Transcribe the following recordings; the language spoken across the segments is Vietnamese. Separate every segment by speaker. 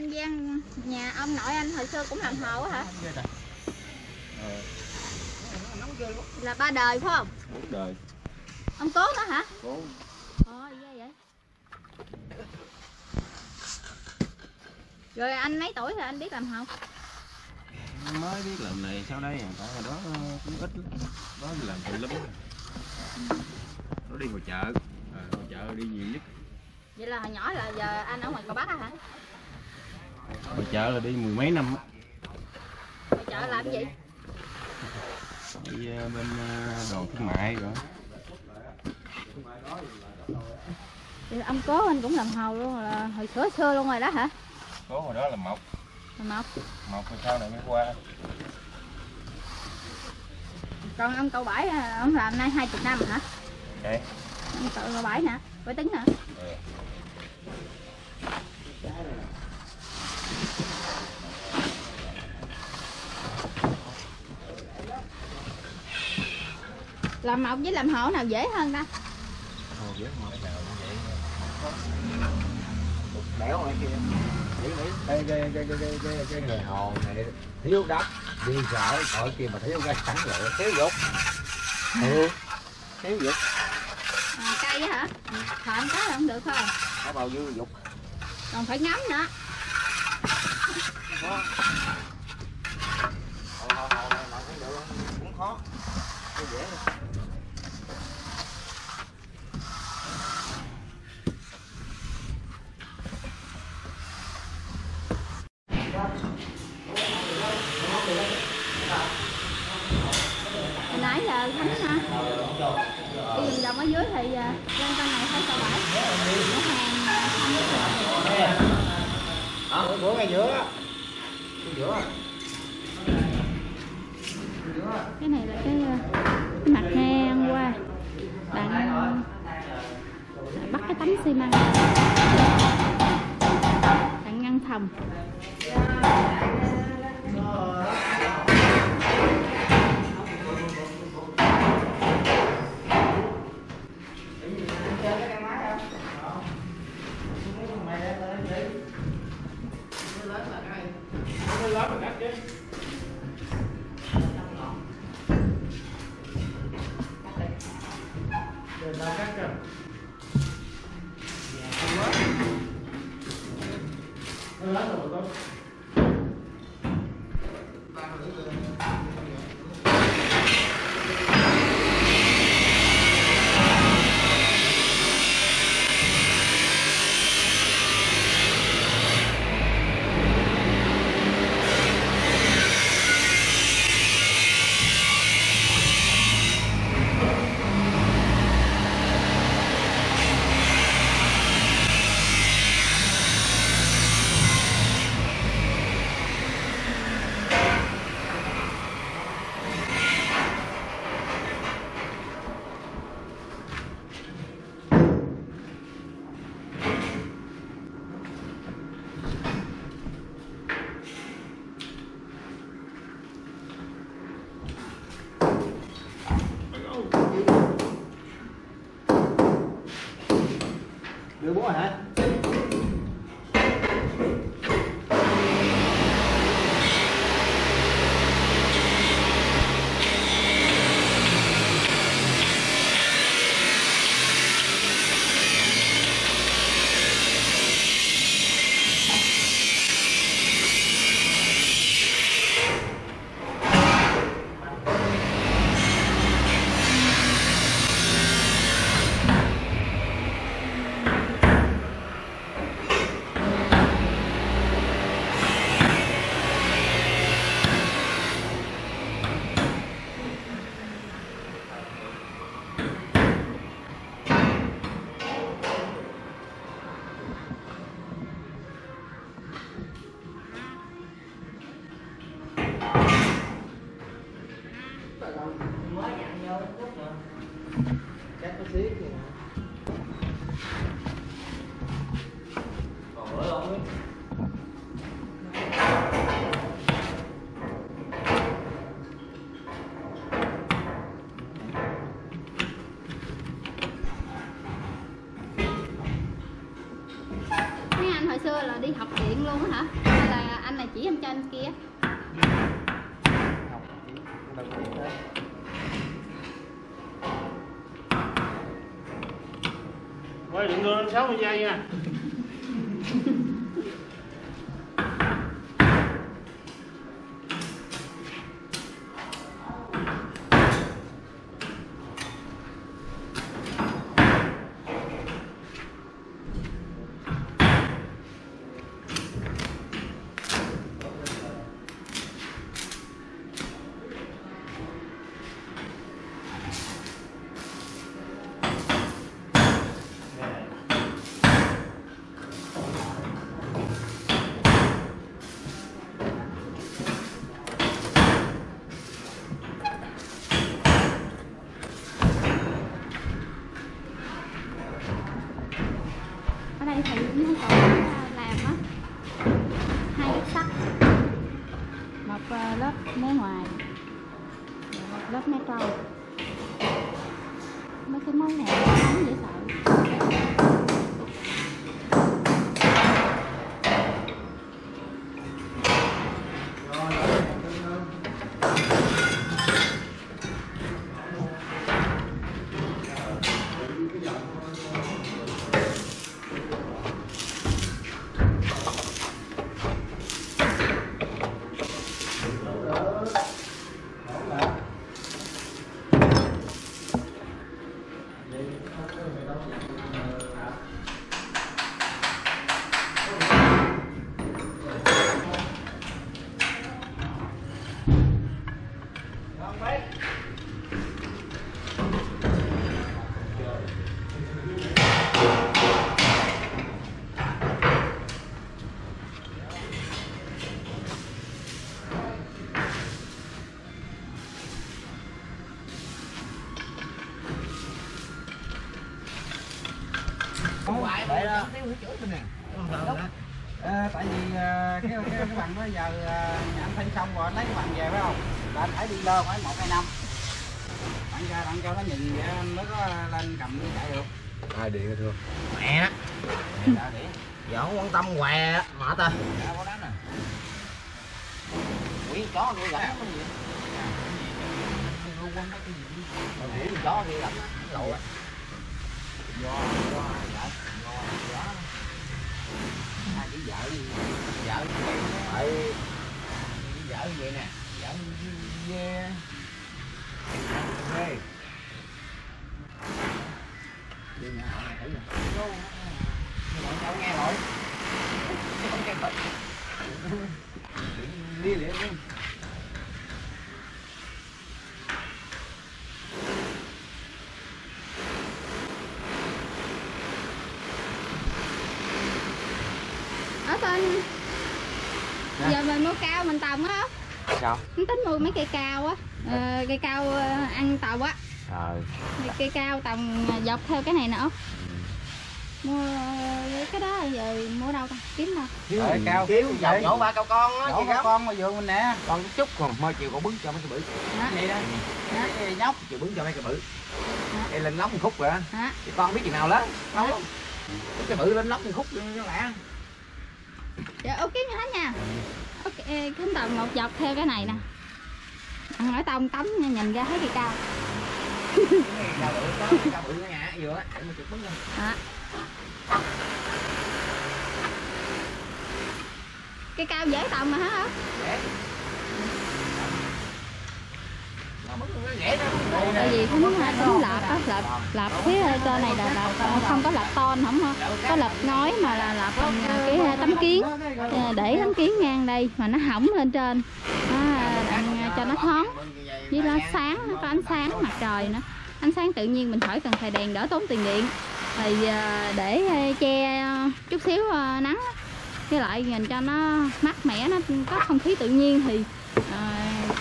Speaker 1: anh Giang nhà ông nội anh hồi xưa cũng làm hồ hả? Là ba đời phải không?
Speaker 2: Bốn đời.
Speaker 1: Ông cố đó hả?
Speaker 2: Cố
Speaker 1: ồ ghê vậy. Rồi anh mấy tuổi rồi anh biết làm hồ
Speaker 2: mới biết làm này sau đây à tại hồi đó cũng ít lắm. Đó làm từ lắm. Nó đi ngoài chợ. À, ngoài chợ đi nhiều nhất.
Speaker 1: Vậy là hồi nhỏ là giờ anh ở ngoài cầu bắc hả
Speaker 2: ngoài chợ là đi mười mấy năm á.
Speaker 1: Ngoài chợ làm gì?
Speaker 2: Đi ờ, bên ờ, đồ thương mại rồi.
Speaker 1: Vậy ông cố anh cũng làm hồ luôn là hồi xưa xưa luôn rồi đó hả?
Speaker 2: Cố hồi đó là mộc.
Speaker 1: Làm mộc.
Speaker 2: Mộc rồi sau này mới qua.
Speaker 1: Còn ông cậu bảy à, ông làm nay hai chục năm hả?
Speaker 2: Đây
Speaker 1: ông cậu bảy nè bảy tính hả?
Speaker 2: Ừ.
Speaker 1: làm mộc với làm hồ nào dễ hơn ta?
Speaker 2: Hồ ghét mộc nào vậy
Speaker 3: đéo ngoài kia. Cái cái cái cái cái cái cái nghề hồ này thiếu đất đi sợ cõi kia mà thiếu cái sẵn rồi thiếu dục. Ừ thiếu dục.
Speaker 1: À, cây hả? Thợ cái là không được thôi
Speaker 3: có bao nhiêu dục?
Speaker 1: Còn phải ngắm nữa
Speaker 3: hồ hồ hồ này mà cũng được cũng khó dễ
Speaker 1: thôi. nãy giờ thánh ha đi vòng vòng ở dưới thì à, lên con này thấy cậu bảy cửa hàng à,
Speaker 3: bữa ngay giữa á. Ngay giữa á
Speaker 1: cái này là cái, à, cái mặt ngang qua. Bạn bắt cái tấm xi măng. Bạn ngăn phòng
Speaker 3: 谁给啊。
Speaker 4: Quay đừng đưa lên 60
Speaker 3: lơ phải một hai năm. Bạn ra bạn cho nó nhìn vậy mới có lên cầm cái chạy được.
Speaker 2: ai điện thưa?
Speaker 3: Mẹ.
Speaker 5: Giờ không quan tâm què
Speaker 3: đánh nè.
Speaker 5: quỷ chó kia gãy cái gì quỷ chó kia gãy lộ á
Speaker 3: Do do vợ do do. Hai cái vợ vợ
Speaker 5: tại
Speaker 3: vợ như vậy nè dê dê đi nhà họ này thử nè bọn cháu nghe rồi đi liền đi
Speaker 1: ở tên
Speaker 3: Dạ.
Speaker 1: giờ mình mua cao mình tầm á
Speaker 3: sao?
Speaker 1: Tính tính mua mấy cây cao á. Ờ, cây cao ờ, ăn tàu á. Mấy cây cao tầm dọc theo cái này nữa. Mua ờ, cái đó giờ mua đâu ta? Kiếm đâu?
Speaker 3: Rồi, cao.
Speaker 5: Kiếm dòng nhổ ba cao con á
Speaker 3: Chỗ
Speaker 5: chị gắm
Speaker 3: con mà vườn mình nè.
Speaker 5: Con chút còn mơ chiều con bứng cho mấy cái bự.
Speaker 1: Đó
Speaker 3: vậy đó.
Speaker 1: Đó
Speaker 3: Cái nhóc
Speaker 5: chiều bứng cho mấy cái bự.
Speaker 1: Dạ.
Speaker 5: đây lên nóc một khúc rồi á. Thì con biết chừng nào lớn. Không cái bự lên nóc một khúc cho lẹ
Speaker 1: giờ ok như thế nha. Ok kính tầm một dọc theo cái này nè. Ăn nói tông tắm nha, nhìn ra thấy cây cao.
Speaker 5: Cao cao
Speaker 1: cây cao dễ tầm mà hả?
Speaker 5: dễ dễ đó
Speaker 1: tại vì không không lợp á lợp lợp cái ờ, cơ này là lợp ờ, không có lợp ton không ha có lợp ngói mà là lợp ờ, cái tấm kiến. Để tấm kiến ngang đây mà nó hỏng lên trên. À, Đó, cho nó thoáng. Với nó sáng nó có ánh sáng mặt trời nữa. Ánh sáng tự nhiên mình khỏi cần xài đèn đỡ tốn tiền điện. Thì để che chút xíu nắng với lại nhìn cho nó mát mẻ nó có không khí tự nhiên thì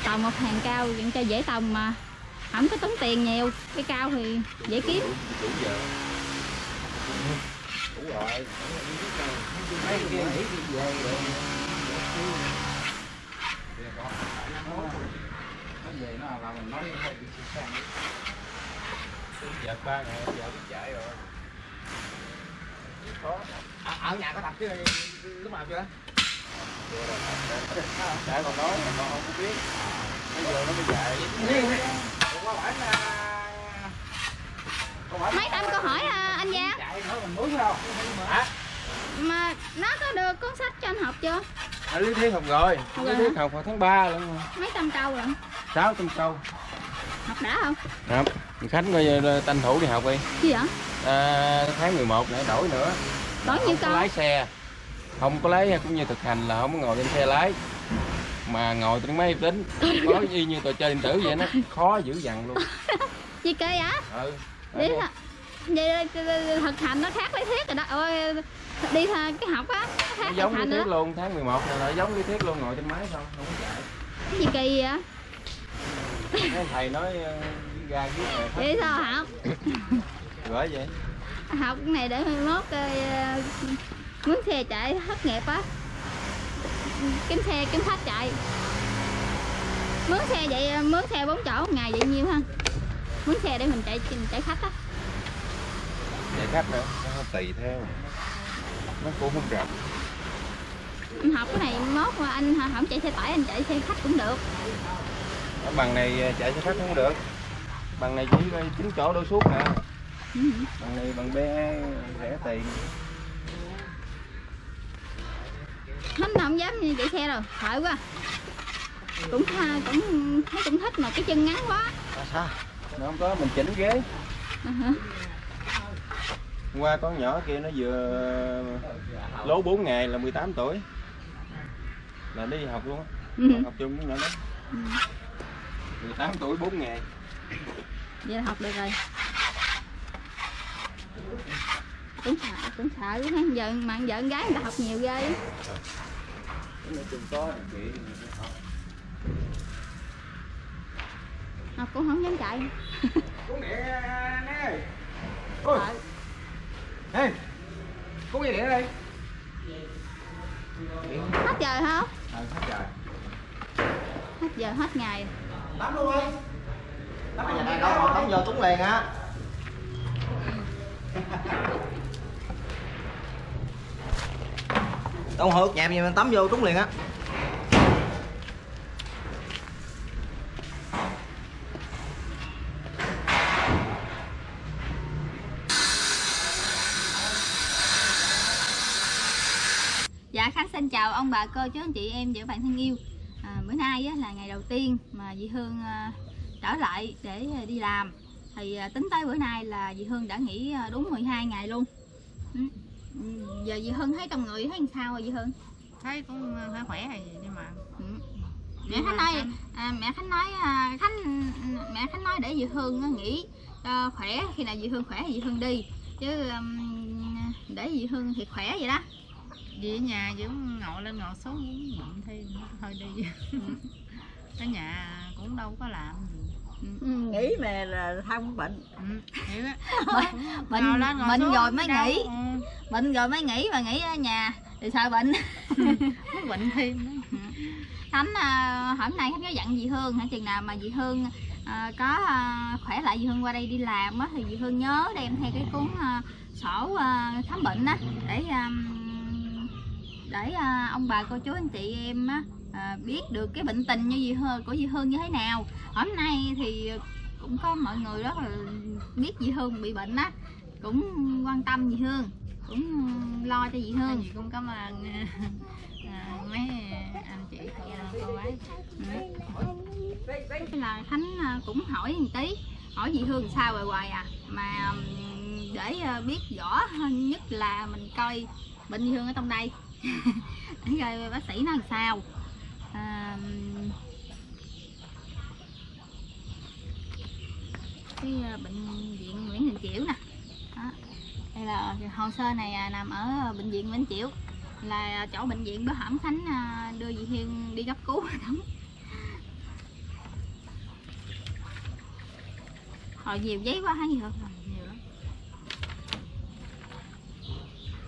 Speaker 1: trồng một hàng cao những cho dễ trồng mà không có tốn tiền nhiều cái cao thì dễ kiếm
Speaker 2: giờ ba ngày giờ chạy rồi
Speaker 5: ở, ở nhà có tập chứ lúc nào chưa
Speaker 2: đã còn nói mà con không có biết bây giờ nó mới dạy
Speaker 3: có phải là có phải
Speaker 1: mấy tâm câu hỏi à, anh Giang?
Speaker 3: Nữa
Speaker 1: mà nó có được cuốn sách cho anh học chưa?
Speaker 2: À, lý thuyết học rồi. Lý
Speaker 1: rồi
Speaker 2: thuyết
Speaker 1: hả?
Speaker 2: học vào tháng 3 luôn
Speaker 1: mấy trăm câu rồi
Speaker 2: sáu trăm câu.
Speaker 1: Học đã không?
Speaker 2: Học. Khánh coi tranh thủ đi học đi.
Speaker 1: Gì vậy?
Speaker 2: À, tháng 11 lại đổi nữa.
Speaker 1: Đổi nhiêu câu.
Speaker 2: lái xe không có lái cũng như thực hành là không có ngồi trên xe lái. Mà ngồi trên máy tính có y như trò chơi điện tử vậy nó khó dữ dằn luôn.
Speaker 1: Gì kỳ á
Speaker 2: ừ
Speaker 1: vậy là vậy thực hành nó khác lý thuyết rồi đó. Ôi, đi cái học á khác
Speaker 2: giống lý thuyết luôn tháng 11 này là giống lý thuyết luôn ngồi trên máy không không có chạy.
Speaker 1: Gì kỳ vậy?
Speaker 2: Mấy thầy nói ra viết này
Speaker 1: vậy sao học?
Speaker 2: Gửi vậy.
Speaker 1: Học cái này để mốt ờ, mướn xe chạy thất nghiệp á kiếm xe kiếm khách chạy. Mướn xe vậy mướn xe bốn chỗ một ngày vậy nhiêu ha mướn xe để mình chạy mình chạy khách á.
Speaker 2: Chạy khách nữa nó tùy theo. Nó cũng không rộng
Speaker 1: anh học cái này mốt mà anh không chạy xe tải anh chạy xe khách cũng được.
Speaker 2: Bằng này ờ, chạy xe khách không được. Bằng này chỉ có chín chỗ đôi suốt nè
Speaker 1: Ừ.
Speaker 2: bằng này bằng be rẻ tiền
Speaker 1: Hắn không dám chạy xe rồi sợ quá. Cũng tha cũng thấy cũng thích mà cái chân ngắn quá.
Speaker 2: À, sao? Nó không có mình chỉnh ghế.
Speaker 1: À hả?
Speaker 2: Qua con nhỏ kia nó vừa lố 4 ngày là 18 tuổi. Là đi học luôn á.
Speaker 1: Ừ.
Speaker 2: học chung với nhỏ đó.
Speaker 1: Ừ.
Speaker 2: 18 tuổi 4 ngày.
Speaker 1: Vậy là học được rồi. Cũng sợ cũng sợ ha. Giờ mà vợ con gái người ta học nhiều ghê
Speaker 2: nói chung có điều kiện
Speaker 1: học cũng không dám chạy.
Speaker 3: Con điện nè ôi.
Speaker 1: Sợ
Speaker 3: ê con gì ở đây.
Speaker 1: Hết giờ không?
Speaker 3: Ờ hết trời
Speaker 1: hết giờ hết ngày.
Speaker 3: Tắm luôn đi. Tắm ở nhà này đâu mà tắm vô túng liền á Đâu hụt nhẹp gì mà tắm vô trúng liền á.
Speaker 1: Dạ Khánh xin chào ông bà cô chú anh chị em và bạn thân yêu. À, Bữa nay á, là ngày đầu tiên mà dì Hương à, trở lại để à, đi làm. Thì à, tính tới bữa nay là dì Hương đã nghỉ à, đúng 12 ngày luôn. Ừ. Ừ, Giờ dì Hương thấy trong người thấy sao rồi dì Hương?
Speaker 6: thấy cũng khỏe khỏe rồi nhưng mà
Speaker 1: Ừ. Mẹ Khánh nói à, mẹ Khánh nói à, Khánh mẹ Khánh nói để dì Hương á, nghỉ à, khỏe. Khi nào dì Hương khỏe thì dì Hương đi. Chứ um, để dì Hương thì khỏe vậy đó.
Speaker 6: Vì ở nhà vẫn ngồi lên ngồi xuống cũng bận thì thôi đi. Ở nhà cũng đâu có làm gì
Speaker 1: Ừ.
Speaker 7: nghĩ mà là không bệnh.
Speaker 6: Ừ,
Speaker 1: bệnh
Speaker 6: ngồi
Speaker 1: bệnh rồi mới nghỉ.
Speaker 6: Ừ,
Speaker 1: bệnh rồi mới nghỉ mà nghỉ ở nhà thì sợ bệnh.
Speaker 6: Mới bệnh thêm nữa.
Speaker 1: khánh à, hôm nay khánh có dặn dì hương hả? Chừng nào mà dì hương à, có à, khỏe lại dì hương qua đây đi làm á thì dì hương nhớ đem theo cái cuốn à, sổ à, khám bệnh á để à, để à, ông bà cô chú anh chị em á à, biết được cái bệnh tình như dì hương của dì hương như thế nào. Hôm nay thì cũng có mọi người rất là biết dì hương bị bệnh á cũng quan tâm dì hương cũng lo cho dì hương.
Speaker 6: Gì cũng cảm ơn à, mấy anh chị cô, cô ấy.
Speaker 1: Thế là Khánh à, cũng hỏi một tí hỏi chị Hương sao rồi hoài à mà để à, biết rõ hơn nhất là mình coi bệnh chị Hương ở trong đây. Coi bác sĩ nó làm sao à, cái à, bệnh viện Nguyễn Đình Chiểu nè. Đó. đây là hồ sơ này à, nằm ở bệnh viện Nguyễn Chiểu. Là chỗ bệnh viện bữa hổm Khánh à, đưa chị Hiên đi cấp cứu. Đóng Hồi nhiều giấy quá hả gì không?
Speaker 6: nhiều lắm.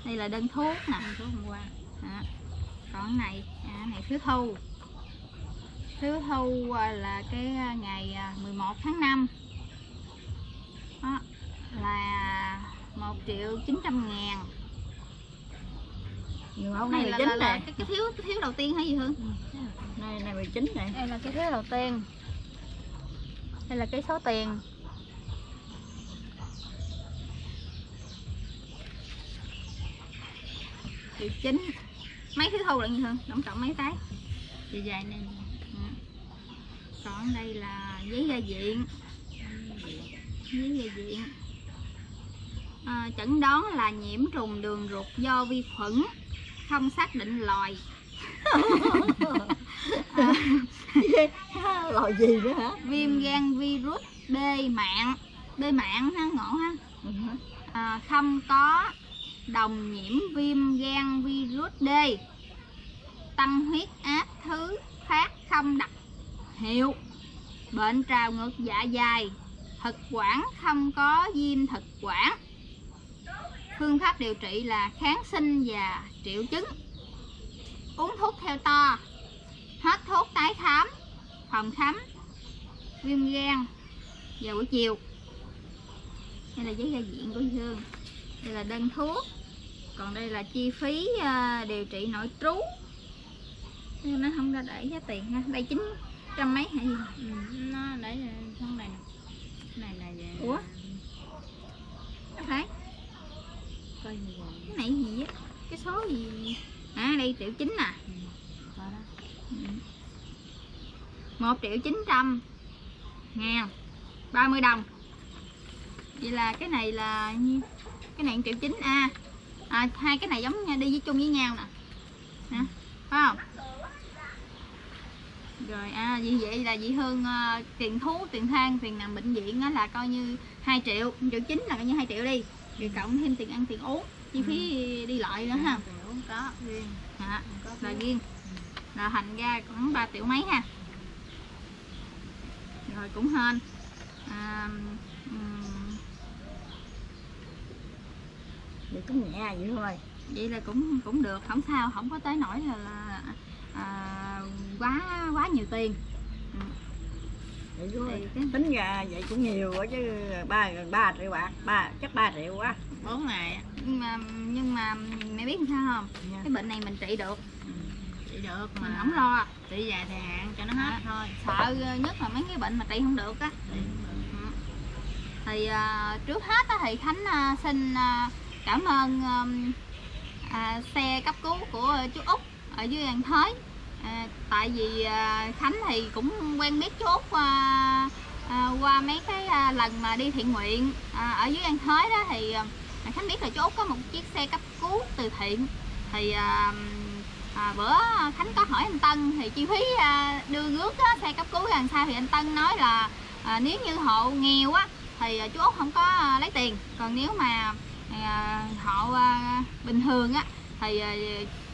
Speaker 1: Đây là đơn thuốc nè.
Speaker 6: Số hôm qua.
Speaker 1: Đó. Còn này, à, này phiếu thu Phiếu thu à, là cái à, ngày à, 11 tháng 5 Đó, là 1 triệu 900 ngàn.
Speaker 7: Nhưng hôm
Speaker 1: này
Speaker 7: nay
Speaker 1: là,
Speaker 7: 19
Speaker 1: là, là cái, cái thiếu cái thiếu đầu tiên hả gì hương?
Speaker 7: Này này 19 này
Speaker 1: đây là cái thiếu đầu tiên. Đây là cái số tiền. Triệu chín mấy thứ thu là gì hương? Tổng cộng mấy cái?
Speaker 6: Dài dài này.
Speaker 1: Ừ. còn đây là giấy ra viện. Giấy ra viện. À, chẩn đoán là nhiễm trùng đường ruột do vi khuẩn không xác định loài.
Speaker 7: Loại gì nữa hả?
Speaker 1: Viêm gan virus B mạng. B mạng ha ngộ ha à, không có đồng nhiễm viêm gan virus D. Tăng huyết áp thứ phát không đặc hiệu bệnh trào ngược dạ dày. Thực quản không có viêm thực quản. Phương pháp điều trị là kháng sinh và triệu chứng. Uống thuốc theo to. Hết thuốc tái khám, phòng khám, viêm gan vào buổi chiều. Đây là giấy ra viện của Dương. Đây là đơn thuốc. Còn đây là chi phí ờ, điều trị nội trú. Nó không ra để giá tiền ha đây chính trăm mấy hay gì?
Speaker 6: Ừ, nó để trong này. Này là về.
Speaker 1: Ủa? Có phải
Speaker 6: coi gì rồi
Speaker 1: cái này gì á cái số gì? À đây triệu chín nè
Speaker 6: coi đó.
Speaker 1: Ừ. một triệu chín trăm ngàn ba mươi đồng. Vậy là cái này là cái này triệu chín a à, hai cái này giống đi với chung với nhau nè phải không rồi à vì vậy là chị Hương ờ, tiền thuốc tiền thang tiền nằm bệnh viện á là coi như 2 triệu. 1 triệu chín là coi như 2 triệu đi. Rồi cộng thêm tiền ăn tiền uống chi phí đi lại nữa ha.
Speaker 6: Có riêng. Có
Speaker 1: là
Speaker 6: riêng.
Speaker 1: là thành ra khoảng 3 triệu mấy ha. Rồi cũng hên. À, ừm,
Speaker 7: vậy cũng nhẹ vậy thôi.
Speaker 1: Vậy là cũng cũng được không sao không có tới nỗi là, là à, quá quá nhiều tiền. Thì cái
Speaker 7: tính ra vậy cũng nhiều quá chứ ba gần ba triệu bạc ba chắc 3 triệu quá.
Speaker 6: Bốn ngày
Speaker 1: nhưng mà nhưng mà mẹ biết sao không?
Speaker 7: Dạ.
Speaker 1: cái bệnh này mình trị được.
Speaker 6: Chỉ được mà.
Speaker 1: Mình không lo.
Speaker 6: Trị dài thì hạn cho nó hết thôi.
Speaker 1: Sợ nhất là mấy cái bệnh mà trị không được á.
Speaker 6: Trị được.
Speaker 1: Ừ. thì à, trước hết á, thì khánh à, xin à, cảm ơn ừm, à, xe cấp cứu của chú út ở dưới an thới à, tại vì à, khánh thì cũng quen biết chú à, à, qua mấy cái à, lần mà đi thiện nguyện. À, ở dưới an thới đó thì à, khánh biết là chú có một chiếc xe cấp cứu từ thiện. Thì à, à, bữa khánh có hỏi anh tân thì chi phí à, đưa rước á, xe cấp cứu làm sao thì anh tân nói là à, nếu như hộ nghèo á thì à, chú không có à, lấy tiền. Còn nếu mà à, hộ à, bình thường á thì à,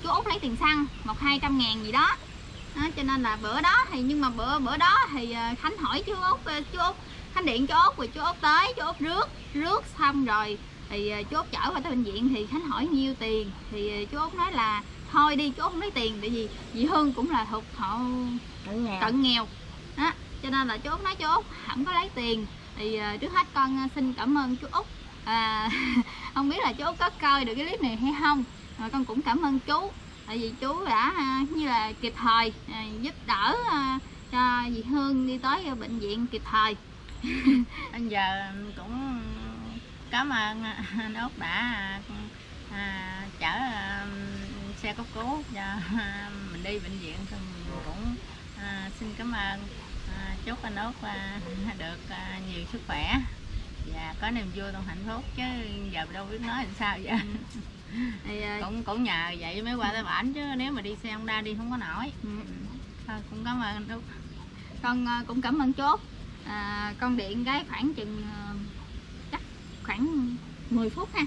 Speaker 1: chú út lấy tiền xăng một hai trăm ngàn gì đó. Đó, cho nên là bữa đó thì nhưng mà bữa bữa đó thì à, khánh hỏi chú út à, chú út khánh điện chú út rồi chú út tới chú út rước rước xong rồi thì à, chú út chở qua tới bệnh viện thì khánh hỏi nhiêu tiền. Thì chú út nói là thôi đi chú út không lấy tiền tại vì chị hương cũng là thuộc hộ
Speaker 7: cận nghèo.
Speaker 1: cận nghèo. Đó cho nên là chú út nói chú út không có lấy tiền. Thì ờ, trước hết con ờ, xin cảm ơn chú út. À, không biết là chú út có coi được cái clip này hay không mà con cũng cảm ơn chú tại vì chú đã à, như là kịp thời à, giúp đỡ à, cho dì hương đi tới bệnh viện kịp thời.
Speaker 6: Anh giờ cũng cảm ơn anh út đã à, chở à, xe cấp cứu cho à, mình đi bệnh viện mình cũng à, xin cảm ơn à, chúc anh út à, được à, nhiều sức khỏe. Và có niềm vui trong hạnh phúc chứ giờ đâu biết nói làm sao vậy
Speaker 1: thì
Speaker 6: cũng cũng nhờ vậy mới qua tới bản chứ nếu mà đi xe Honda đi không có nổi.
Speaker 1: Ừ,
Speaker 6: thôi cũng cảm ơn
Speaker 1: con ờ, cũng cảm ơn chú út à, con điện cái khoảng chừng ờ, chắc khoảng 10 phút ha.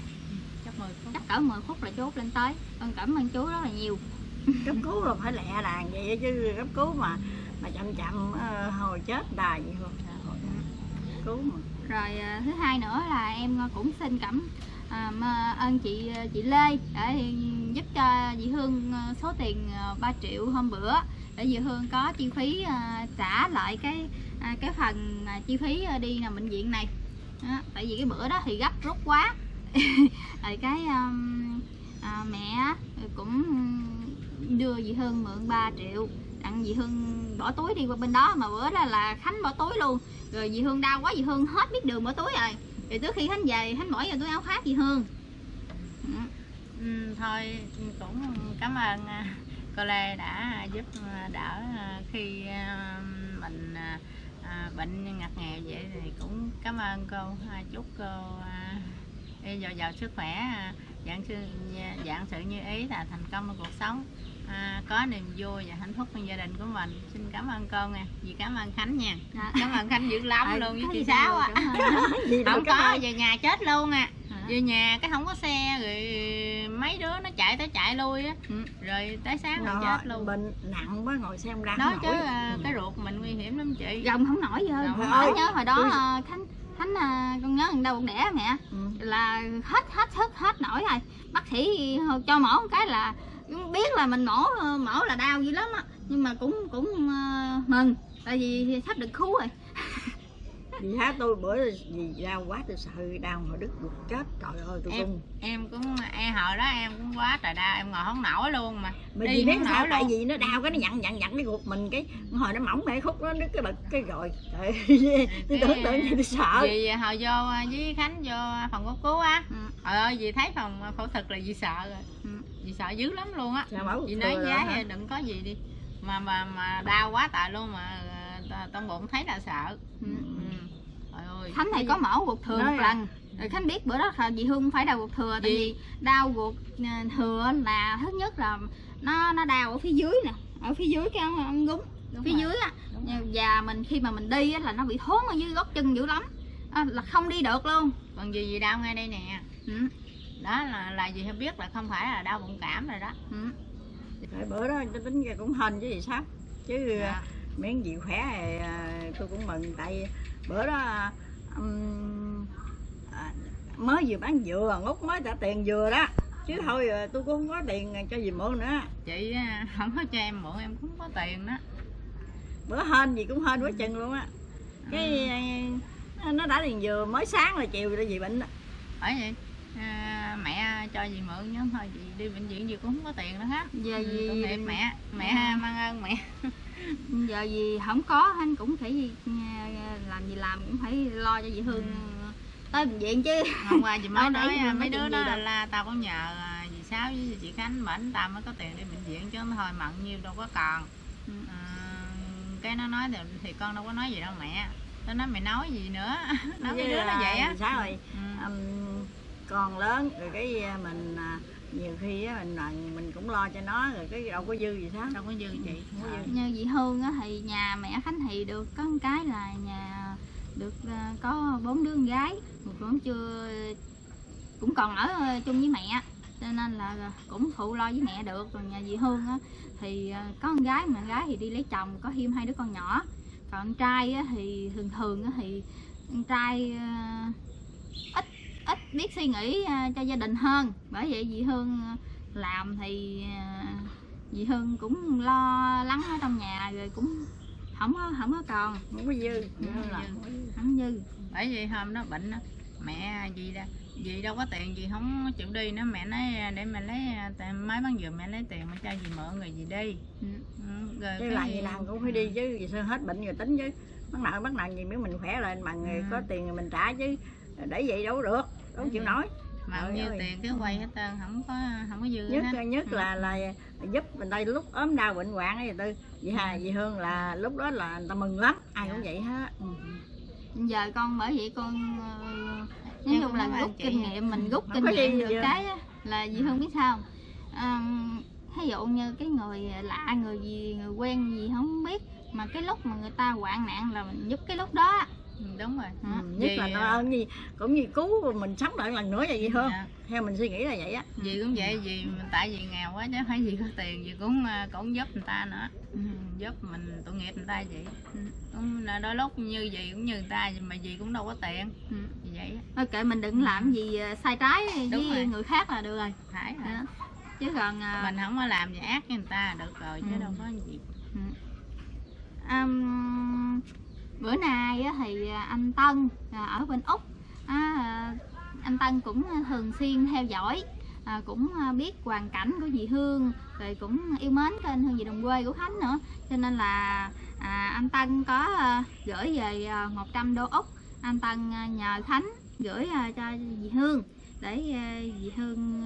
Speaker 6: Chắc 10 phút.
Speaker 1: Chắc cỡ 10 phút là chú út lên tới. Con cảm ơn chú rất là nhiều.
Speaker 7: Cấp cứu là phải lẹ đàn vậy chứ cấp cứu mà mà chậm chậm ờ, hồi chết đài vậy thôi cấp cứu mà.
Speaker 1: Rồi thứ hai nữa là em cũng xin cảm à, mà ơn chị à, chị Lê để giúp cho chị Hương à, số tiền 3 triệu hôm bữa để chị Hương có chi phí à, trả lại cái à, cái phần à, chi phí đi nằm bệnh viện này. Đó, tại vì cái bữa đó thì gấp rút quá. Rồi cái um, à, mẹ cũng đưa dì Hương mượn 3 triệu đặng dì Hương bỏ túi đi qua bên đó mà bữa đó là Khánh bỏ túi luôn. Rồi dì Hương đau quá dì Hương hết biết đường bỏ túi rồi thì trước khi Khánh về Khánh bỏ vào túi áo khác gì hơn Ừ.
Speaker 6: Ừ, thôi cũng cảm ơn à, cô Lê đã giúp à, đỡ à, khi mình bệnh ngặt nghèo vậy thì cũng cảm ơn cô chúc cô dồi dào sức khỏe dạng sự dạng sự như ý là thành công trong cuộc sống à, có niềm vui và hạnh phúc trong gia đình của mình. Xin cảm ơn cô nha. Dì cảm ơn Khánh nha.
Speaker 1: Dạ.
Speaker 6: cảm ơn Khánh dữ lắm
Speaker 1: À,
Speaker 6: luôn với chị Sáu
Speaker 1: đâu,
Speaker 7: đâu
Speaker 6: không có về nhà chết luôn à. Về nhà cái không có xe rồi mấy đứa nó chạy tới chạy lui á.
Speaker 1: Ừ.
Speaker 6: rồi tới sáng rồi chết luôn.
Speaker 7: bệnh nặng quá ngồi xem ra
Speaker 6: nói
Speaker 7: không
Speaker 6: chứ à, cái ruột mình nguy hiểm lắm chị.
Speaker 1: Gồng không nổi Khánh
Speaker 6: không nổi.
Speaker 1: nhớ hồi đó
Speaker 7: Tôi-
Speaker 1: à, Khánh Khánh à, con nhớ đầu con đẻ mẹ
Speaker 7: Ừ.
Speaker 1: là hết hết hết hết nổi rồi. Bác sĩ cho mổ một cái là biết là mình mổ mổ là đau dữ lắm á nhưng mà cũng cũng ờ, mừng tại vì sắp được cứu rồi.
Speaker 7: Vì há tôi bữa vì đau quá tôi sợ đau mà đứt ruột chết. Trời ơi tôi
Speaker 6: Em-
Speaker 7: run.
Speaker 6: em cũng em hồi đó em cũng quá trời đau em ngồi không nổi luôn mà.
Speaker 7: Mà
Speaker 6: đi
Speaker 7: biết
Speaker 6: không
Speaker 7: sao?
Speaker 6: nổi
Speaker 7: tại vì nó đau cái nó dặn dặn dặn cái ruột mình cái hồi nó mỏng mẹ khúc nó đứt cái bật cái rồi. Trời ơi, tôi tưởng tượng gì tôi sợ.
Speaker 6: vì hồi vô à, với khánh vô phòng cấp cứu á.
Speaker 1: Ừ.
Speaker 6: trời ơi vì thấy phòng phẫu thuật là vì sợ rồi.
Speaker 1: Ừ.
Speaker 6: vì sợ dữ lắm luôn á chị nói giá
Speaker 7: hả?
Speaker 6: đừng có gì đi mà mà mà đau quá tại luôn mà ờ, trong bụng thấy là sợ
Speaker 1: Ừ.
Speaker 6: ừ. trời ơi
Speaker 1: Khánh này có mổ ruột thừa một
Speaker 7: à.
Speaker 1: lần rồi Khánh biết bữa đó là dì Hương phải đau ruột thừa tại vì đau ruột à, thừa là thứ nhất là nó nó đau ở phía dưới nè ở phía dưới cái ống, gúng
Speaker 6: Đúng
Speaker 1: phía
Speaker 6: rồi.
Speaker 1: dưới á và mình khi mà mình đi á, là nó bị thốn ở dưới gót chân dữ lắm à, là không đi được luôn
Speaker 6: còn gì gì đau ngay đây nè
Speaker 1: ừ.
Speaker 6: Đó là là gì biết là không phải là đau bụng cảm rồi đó.
Speaker 1: Ừ.
Speaker 7: Bữa đó tôi tính ra cũng hên chứ gì sao? Chứ
Speaker 6: Dạ.
Speaker 7: miễn gì khỏe thì à, tôi cũng mừng. Tại bữa đó à, mới vừa bán dừa ngút mới trả tiền dừa đó. Chứ thôi à, tôi cũng không có tiền cho gì mượn nữa.
Speaker 6: Chị à, không có cho em mượn em cũng có tiền đó.
Speaker 7: Bữa hên gì cũng hên quá chừng luôn á. Cái à, nó đã tiền dừa mới sáng là chiều rồi gì bệnh đó.
Speaker 6: bởi vậy à, cho gì mượn chứ thôi chị đi bệnh viện gì cũng không có tiền nữa hết.
Speaker 1: Giờ
Speaker 6: Ừ,
Speaker 1: gì
Speaker 6: nghiệp mẹ mẹ mang ơn mẹ.
Speaker 1: Giờ gì không có anh cũng phải gì, à, làm gì làm cũng phải lo cho chị Hương tới bệnh viện chứ.
Speaker 6: Hôm qua chị mới nói à, mấy đứa đó là, là tao có nhờ à, dì sáu với chị khánh bệnh tao mới có tiền đi bệnh viện chứ thôi mận nhiêu đâu có còn.
Speaker 1: Ừ.
Speaker 6: à, cái nó nói thì, thì con đâu có nói gì đâu mẹ. Tao nói mày nói gì nữa. Nói mấy
Speaker 7: Chứ
Speaker 6: đứa nó vậy á.
Speaker 7: sao rồi
Speaker 6: ừ.
Speaker 7: Ừm, con lớn rồi cái à, mình à, nhiều khi á, mình mình cũng lo cho nó rồi cái đâu có dư gì sao
Speaker 6: đâu có dư chị không có dư.
Speaker 1: Như chị Hương á thì nhà mẹ Khánh thì được có một cái là nhà được à, có bốn đứa con gái một cũng chưa cũng còn ở chung với mẹ cho nên là cũng phụ lo với mẹ được. Còn nhà chị Hương á thì có con gái mà con gái thì đi lấy chồng có thêm hai đứa con nhỏ. Còn con trai á, thì thường thường á, thì con trai ít ít biết suy nghĩ à, cho gia đình hơn. Bởi vậy chị Hương à, làm thì à, dì Hương cũng lo lắng ở trong nhà rồi cũng không có không có còn.
Speaker 7: Không có dư.
Speaker 6: Không
Speaker 7: là
Speaker 6: dư.
Speaker 7: không
Speaker 6: bởi vì hôm đó bệnh á mẹ gì đó dì đâu có tiền gì không chịu đi nữa. Mẹ nói để mẹ lấy máy bán dừa mẹ lấy tiền mà cho dì mượn rồi dì đi.
Speaker 1: Ừ.
Speaker 6: ừ, rồi
Speaker 7: chứ
Speaker 6: cái
Speaker 7: làm
Speaker 6: gì-
Speaker 7: gì làm cũng phải đi chứ. Vì sao hết bệnh rồi tính chứ. Bắt nợ bắt nợ gì nếu mình khỏe lên bằng người
Speaker 6: Ừ.
Speaker 7: có tiền thì mình trả chứ để vậy đâu được đâu chịu nổi
Speaker 6: mà
Speaker 7: Trời
Speaker 6: nhiêu tiền cái quay hết trơn không có không có dư
Speaker 7: nhất
Speaker 6: hết
Speaker 7: nhất
Speaker 6: Ừ.
Speaker 7: là là giúp mình đây lúc ốm đau bệnh hoạn ấy tư chị Hà chị Hương là lúc đó là người ta mừng lắm ai cũng
Speaker 6: Dạ.
Speaker 7: vậy hết ừ.
Speaker 1: giờ con bởi vậy con ờ, nói chung
Speaker 6: cũng
Speaker 1: là rút kinh nghiệm mình rút
Speaker 7: Không
Speaker 1: kinh nghiệm được
Speaker 7: gì
Speaker 1: cái là dì Hương biết sao không? à, ví dụ như cái người lạ người gì người quen gì không biết mà cái lúc mà người ta hoạn nạn là mình giúp cái lúc đó.
Speaker 6: Ừ, đúng rồi
Speaker 1: Ừ,
Speaker 7: Ừ, nhất
Speaker 6: Vì,
Speaker 7: là
Speaker 6: à,
Speaker 7: nó ơn gì cũng như cứu mình sống lại lần nữa vậy chị Hương
Speaker 6: Dạ.
Speaker 7: theo mình suy nghĩ là vậy á
Speaker 6: dì cũng vậy dì tại vì nghèo quá chứ phải dì có tiền dì cũng à, cũng giúp người ta nữa ừ, giúp mình tội nghiệp người ta vậy ừ, cũng đôi lúc như dì cũng như người ta mà dì cũng đâu có tiền
Speaker 1: Ừ.
Speaker 6: vì vậy á,
Speaker 1: thôi kệ mình đừng làm gì ờ, sai trái
Speaker 6: Đúng
Speaker 1: với
Speaker 6: rồi.
Speaker 1: người khác là được rồi
Speaker 6: phải rồi.
Speaker 1: Đó. chứ còn à,
Speaker 6: mình không có làm gì ác với người ta được rồi chứ
Speaker 1: Ừ.
Speaker 6: đâu có gì
Speaker 1: um, bữa nay thì à, anh Tân à, ở bên Úc à, anh Tân cũng thường xuyên theo dõi à, cũng à, biết hoàn cảnh của dì Hương rồi cũng yêu mến kênh Hương dì đồng quê của Khánh nữa. Cho nên là à, anh Tân có à, gửi về à, 100 đô Úc. Anh Tân à, nhờ Khánh gửi à, cho dì Hương để à, dì Hương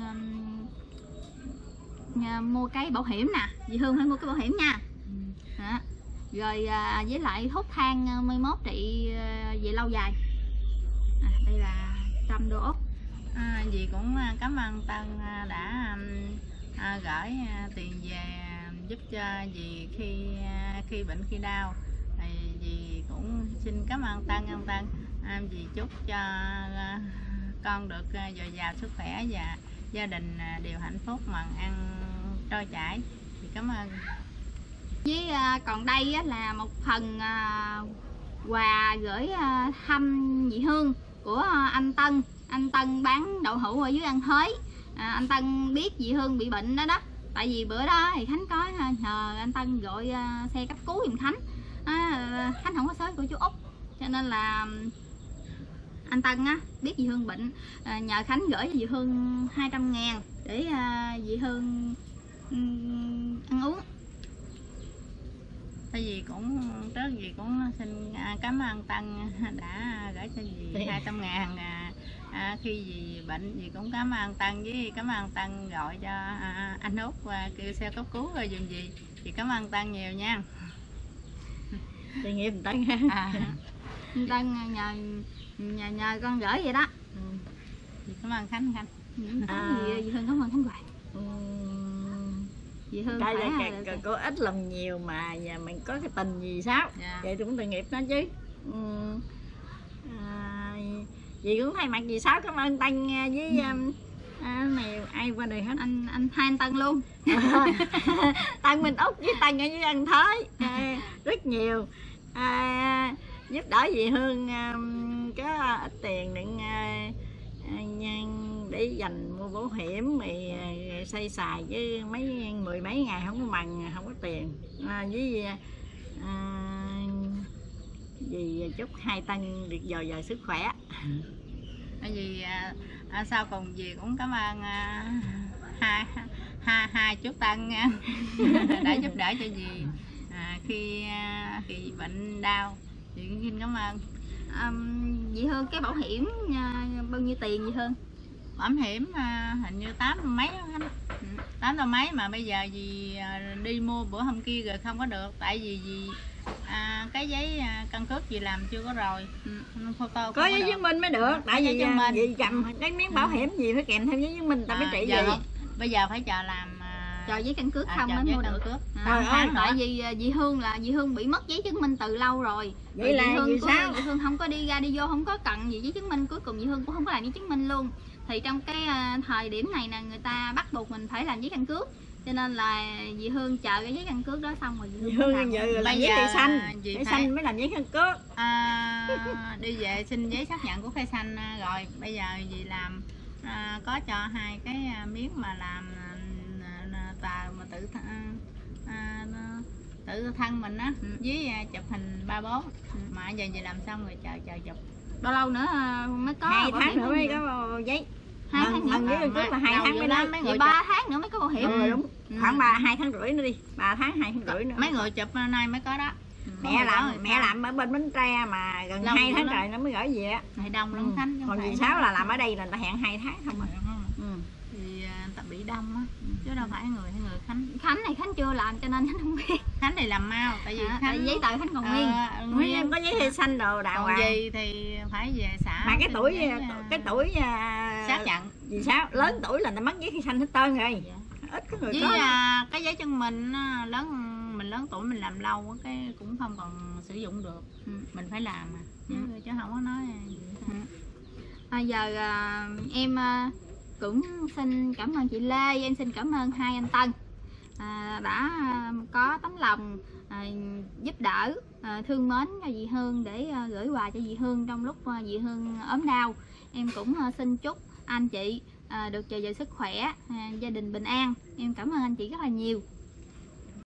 Speaker 1: à, mua cái bảo hiểm nè. Dì Hương phải mua cái bảo hiểm nha rồi à, với lại hút thang 11 à, trị à, về lâu dài. À, đây là trăm đô Úc
Speaker 6: À, dì cũng à, cảm ơn Tân đã à, gửi tiền về giúp cho dì khi khi bệnh khi đau. Thì dì cũng xin cảm ơn Tân ông Tân. À, dì chúc cho con được dồi dào sức khỏe và gia đình đều hạnh phúc mần ăn trôi chảy. Thì cảm ơn
Speaker 1: với à, còn đây á, là một phần à, quà gửi à, thăm dị Hương của anh Tân. Anh Tân bán đậu hũ ở dưới ăn Thới. À, anh Tân biết dị Hương bị bệnh đó đó. Tại vì bữa đó thì Khánh có nhờ anh Tân gọi xe cấp cứu giùm Khánh. À, Khánh không có sới của chú Út. Cho nên là anh Tân á biết dì Hương bệnh. À, nhờ Khánh gửi cho dì Hương 200 ngàn để à, dì Hương um, ăn uống.
Speaker 6: Tại vì cũng trước gì cũng xin à, cảm ơn Tân đã gửi cho dì 200 ngàn à, à, khi dì bệnh dì cũng cảm ơn Tân với cảm ơn Tân gọi cho à, anh Út và kêu xe cấp cứu rồi dùm dì. Chị cảm ơn Tân nhiều nha.
Speaker 7: Tội nghiệp Tân.
Speaker 6: À,
Speaker 1: Tân nhờ nhờ, nhờ con gửi vậy đó.
Speaker 6: Chị cảm ơn Khánh Khánh.
Speaker 1: Những cái
Speaker 7: À.
Speaker 1: gì dì Hương cảm ơn Khánh hoài.
Speaker 7: Ừm,
Speaker 1: dì Hương
Speaker 7: Đây là
Speaker 1: là-
Speaker 7: cái, cái, cô ít lòng nhiều mà nhà mình có cái tình gì sao?
Speaker 6: Dạ.
Speaker 7: vậy cũng tội nghiệp nó chứ. Ừm, à, cũng thay mặt dì sáu cảm ơn Tân à, với um, à, này ai qua đời hết?
Speaker 1: Anh anh hai anh Tân luôn.
Speaker 7: Tân Minh Úc với Tân ở dưới An Thới. À, rất nhiều. À, giúp đỡ dì Hương à, có ít tiền à, à, nhân- để dành mua bảo hiểm thì xây xài chứ mấy mười mấy ngày không có bằng không có tiền. À, với à, dì chúc hai Tân được dồi dào sức khỏe.
Speaker 6: Tại vì à, à, sau cùng gì cũng cảm ơn à, hai hai hai chú Tân nha, đã giúp đỡ cho gì à, khi à, khi bệnh đau dì cũng xin cảm ơn.
Speaker 1: Um, vậy hơn cái bảo hiểm à, bao nhiêu tiền vậy hơn
Speaker 6: bảo hiểm à, hình như tám mấy Ừ, tám đâu mấy mà bây giờ dì à, đi mua bữa hôm kia rồi không có được tại vì dì à, cái giấy à, căn cước dì làm chưa có rồi. Ừ, photo
Speaker 7: có giấy chứng minh mới được tại vì
Speaker 6: chứng minh.
Speaker 7: dì cầm cái miếng bảo hiểm gì phải kèm theo giấy chứng minh ta mới trị gì.
Speaker 6: bây giờ phải chờ làm
Speaker 1: cho giấy căn cước không
Speaker 6: chờ
Speaker 1: mới mua được.
Speaker 6: cước.
Speaker 7: Trời ơi,
Speaker 1: tại vì dì Hương là dì Hương bị mất giấy chứng minh từ lâu rồi.
Speaker 7: Vậy là
Speaker 1: dì Hương của-
Speaker 7: sao?
Speaker 1: dì Hương không có đi ra đi vô không có cần gì giấy chứng minh cuối cùng dì Hương cũng không có làm giấy chứng minh luôn thì trong cái à, thời điểm này là người ta bắt buộc mình phải làm giấy căn cước. Cho nên là dì Hương chờ cái giấy căn cước đó xong rồi dì
Speaker 7: Dì
Speaker 1: Hương, mới
Speaker 7: Hương
Speaker 1: làm.
Speaker 7: giờ là
Speaker 6: Bây
Speaker 7: giấy cây xanh.
Speaker 6: dì
Speaker 7: cây
Speaker 6: phải-
Speaker 7: xanh mới làm giấy căn cước.
Speaker 6: À, đi về xin giấy xác nhận của cây xanh à, rồi bây giờ dì làm à, có cho hai cái à, miếng mà làm à, tờ mà tự th- à, nó- tự thân mình á với chụp hình ba bốn. Mà giờ dì làm xong rồi chờ chờ chụp
Speaker 1: bao lâu nữa à, mới có
Speaker 7: hai tháng nữa mới có giấy.
Speaker 1: Hai
Speaker 7: lần
Speaker 1: tháng nữa
Speaker 7: lần căn cước là hai tháng mới đến
Speaker 6: mấy người
Speaker 1: ba tháng nữa mới có bảo hiểm.
Speaker 7: Ừ, đúng
Speaker 1: Ừ.
Speaker 7: khoảng ba hai tháng rưỡi nữa đi. Ba tháng hai tháng rưỡi nữa.
Speaker 6: Mấy người chụp nay mới có đó. Có
Speaker 7: mẹ làm
Speaker 6: rồi
Speaker 7: mẹ làm ở bên bến tre mà gần
Speaker 6: Lâu
Speaker 7: hai tháng trời nó mới gửi về á.
Speaker 6: Này đông
Speaker 7: Ừ.
Speaker 6: lắm khánh
Speaker 7: còn
Speaker 6: phải
Speaker 7: sáu là làm ở đây là người ta hẹn hai tháng không à. Ừ.
Speaker 6: thì à, ta bị đông á chứ đâu phải người hay người khánh.
Speaker 1: Khánh này Khánh chưa làm cho nên Khánh không biết.
Speaker 6: Khánh thì làm mau tại vì
Speaker 1: à,
Speaker 6: khánh
Speaker 1: tại giấy tờ Khánh còn nguyên.
Speaker 6: Ờ,
Speaker 7: Nguyên
Speaker 6: nguyên.
Speaker 7: em có giấy khai xanh đồ đàng
Speaker 6: còn
Speaker 7: hoàng.
Speaker 6: gì thì phải về xã
Speaker 7: mà cái tuổi
Speaker 6: giấy, à,
Speaker 7: cái tuổi à,
Speaker 6: xác nhận
Speaker 7: dì sáu lớn tuổi là ta mất giấy khai xanh hết trơn rồi.
Speaker 6: Dạ.
Speaker 7: ít có người
Speaker 6: với
Speaker 7: có.
Speaker 6: à, cái giấy chân mình lớn mình lớn tuổi mình làm lâu cái cũng không còn sử dụng được.
Speaker 1: Ừ.
Speaker 6: mình phải làm mà. Chứ, chứ không có nói gì hết.
Speaker 1: à, giờ à, em à, cũng xin cảm ơn chị Lê em xin cảm ơn hai anh Tân. À, đã có tấm lòng à, giúp đỡ à, thương mến cho dì Hương để à, gửi quà cho dì Hương trong lúc à, dì Hương ốm đau. Em cũng à, xin chúc anh chị à, được trời về sức khỏe à, gia đình bình an. Em cảm ơn anh chị rất là nhiều.